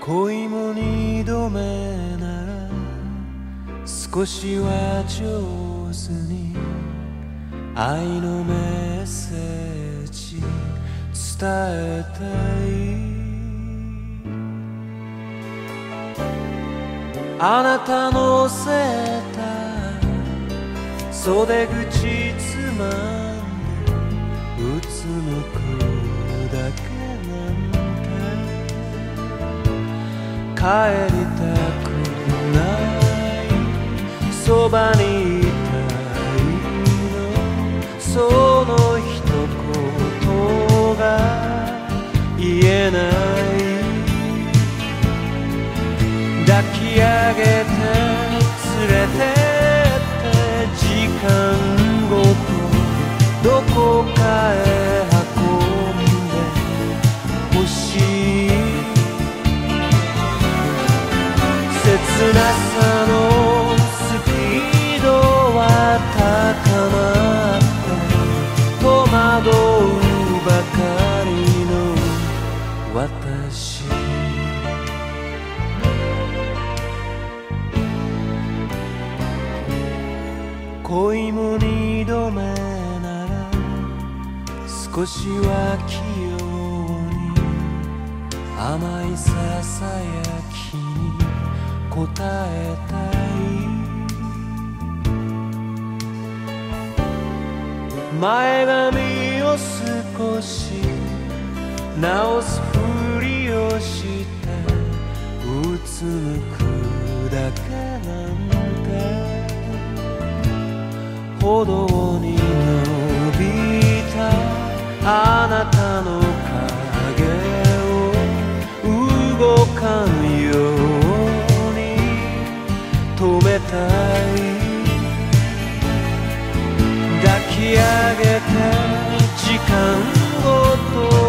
恋も二度目なら少しは上手に愛のメッセージ伝えたいあなたのせた袖口つまんでうつむくだけなんて帰りたくない。そばにげて連れてって時間ごとどこかへ運んでほしい。切なさのスピードは高まって戸惑うばかりの私。恋も二度目なら少しは器用に甘いささやきに応えたい。前髪を少し直すふりをしてうつむくだけなんて歩道に伸びたあなたの影を動かぬように止めたい抱き上げて時間ごと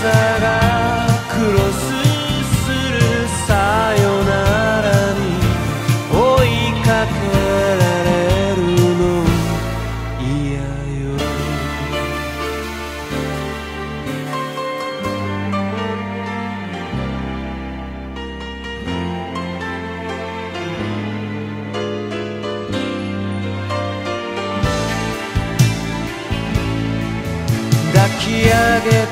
さがクロスするさよならに追いかけられるの嫌よ。抱き上げ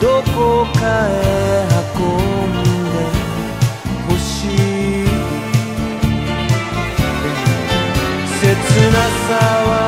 どこかへ運んでほしい。切なさは